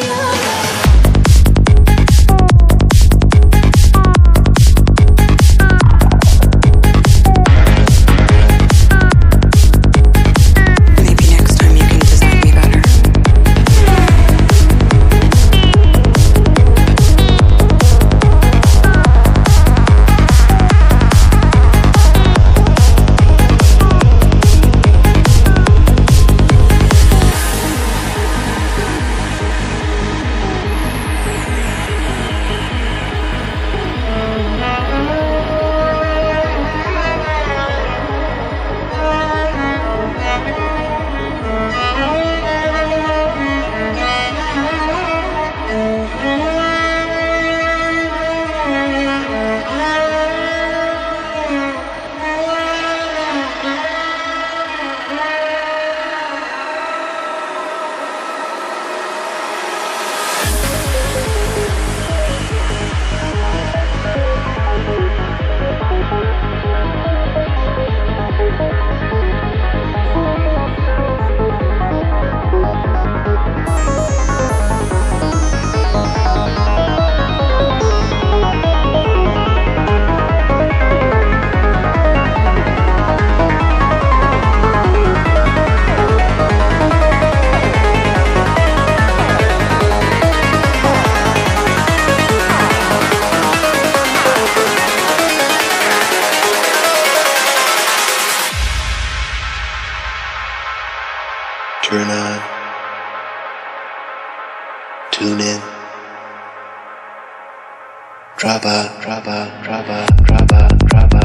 you. Turn on. Tune in. Drop out, drop out, drop out, drop out.